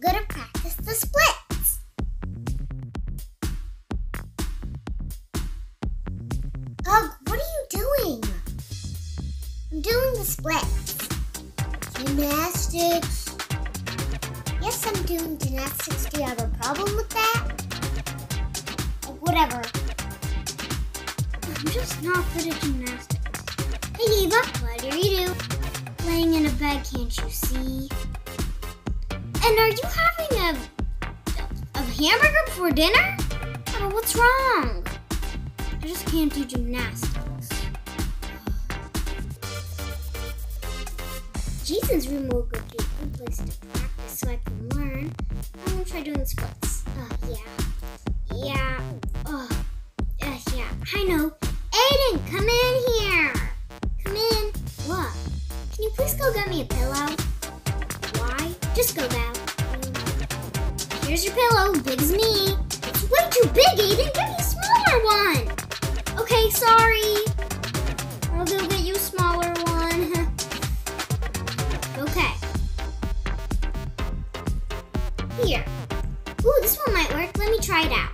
gonna practice the splits. Ugh, what are you doing? I'm doing the splits. Gymnastics. Yes, I'm doing gymnastics. Do you have a problem with that? Like, whatever. I'm just not good at gymnastics. Hey, Eva, what do you do? Laying in a bed, can't you see? And are you having a, a hamburger before dinner? Oh, what's wrong? I just can't do gymnastics. Jason's room will go be a good place to practice so I can learn. I'm gonna try doing splits. Uh, yeah. Yeah. Oh. Uh, yeah. I know. Aiden, come in here. Come in. What? Can you please go get me a pillow? Here's your pillow, big as me. It's way too big, Aiden. Get me a smaller one. Okay, sorry. I'll go get you a smaller one. okay. Here. Ooh, this one might work. Let me try it out.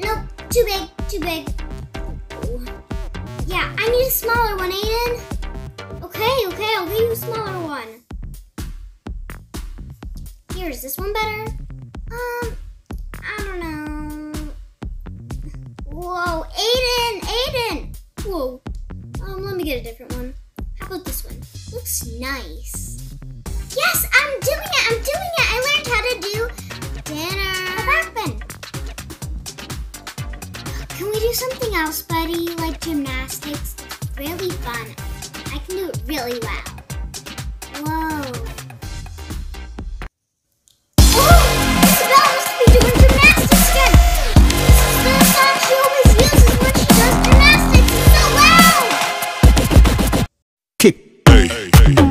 Nope, too big, too big. Ooh. Yeah, I need a smaller one, Aiden. Here, is this one better? Um, I don't know. Whoa, Aiden, Aiden! Whoa. Um, let me get a different one. How about this one? Looks nice. Yes, I'm doing it, I'm doing it! I learned how to do dinner. What happened? Can we do something else, buddy? Like gymnastics? Really fun. I can do it really well. Whoa. hey. hey.